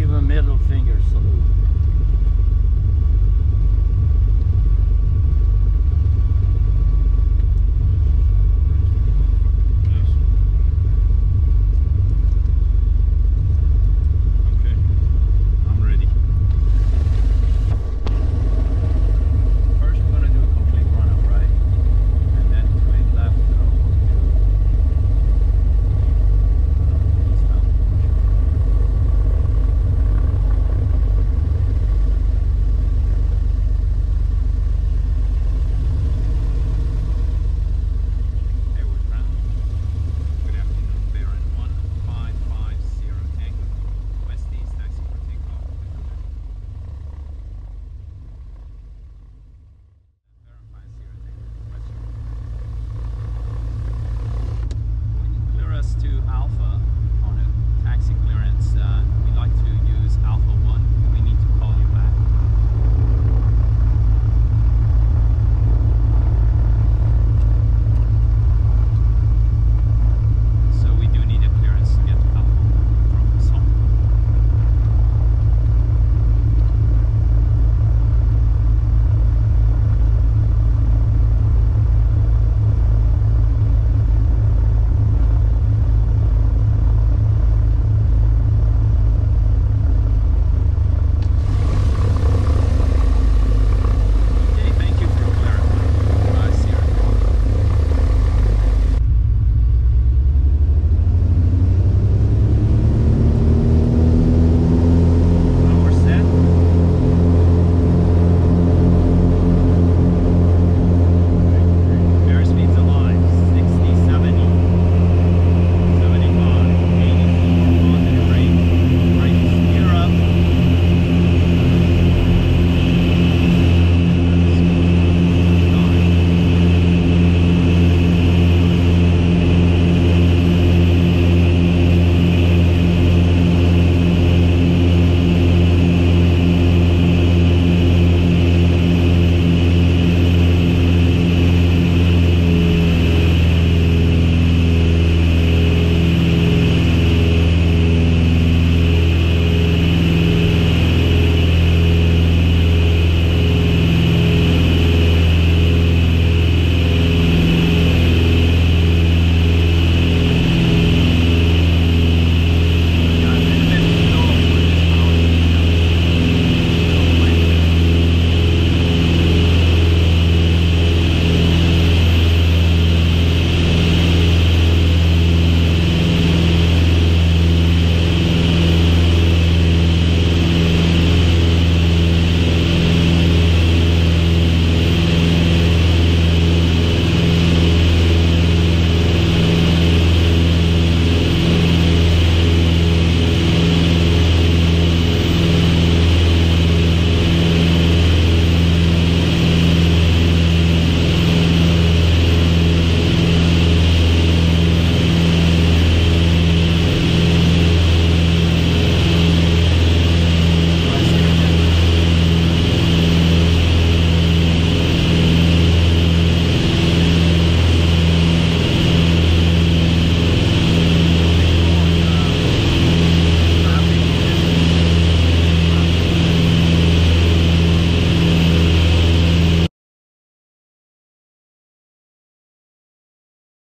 give a middle finger salute.